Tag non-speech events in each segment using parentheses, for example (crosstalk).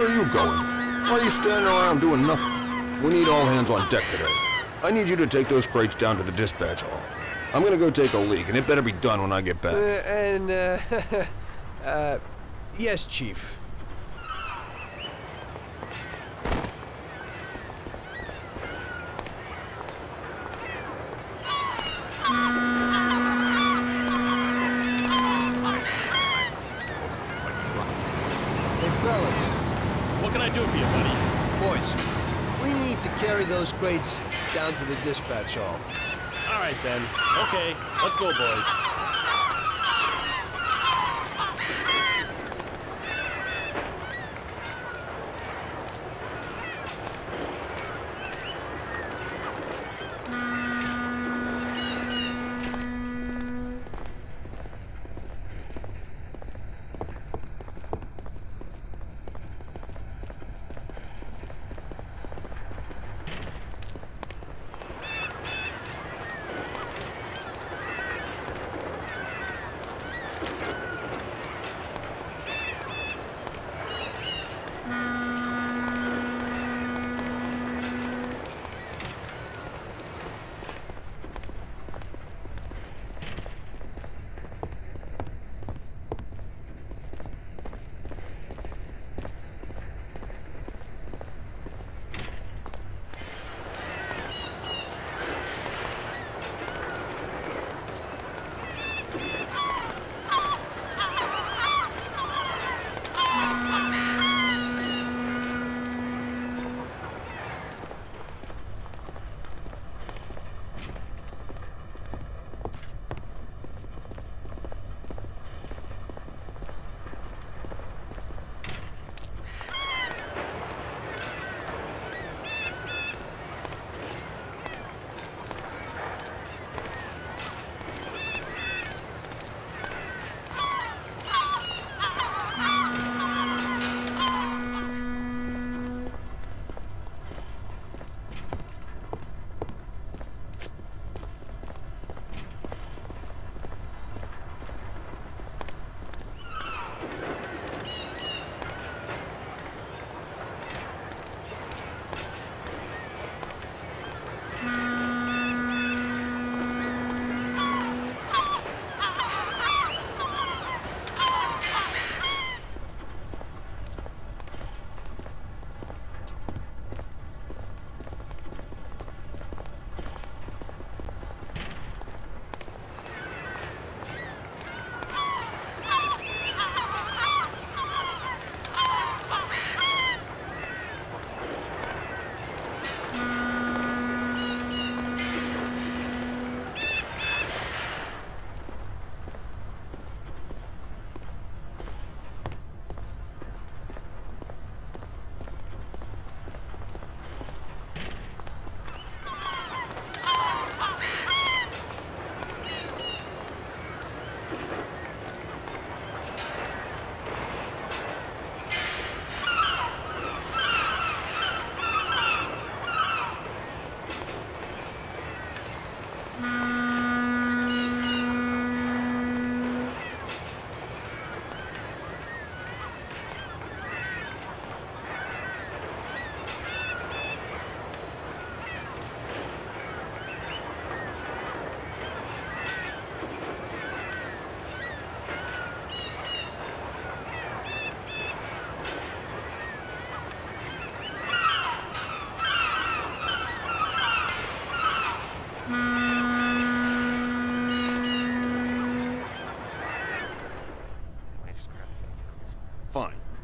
Where are you going? Why are you standing around doing nothing? We need all hands on deck today. I need you to take those crates down to the dispatch hall. I'm gonna go take a leak, and it better be done when I get Uh, back. and, uh, (laughs) uh, yes, Chief. I do for you, buddy? boys, we need to carry those crates down to the dispatch hall. All right then. Okay, let's go, boys.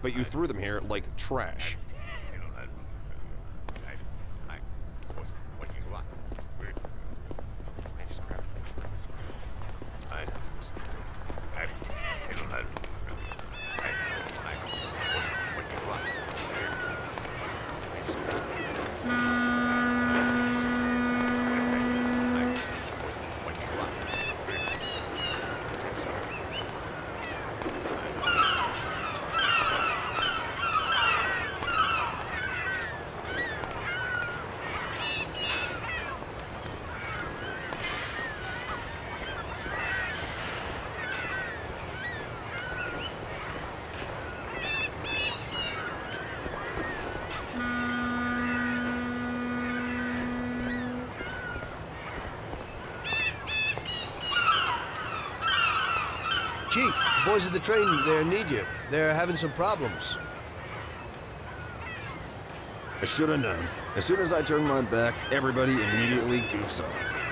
But you threw them here like trash. Chief, the boys at the train there need you. They're having some problems. I should have known. As soon as I turn my back, everybody immediately goofs off.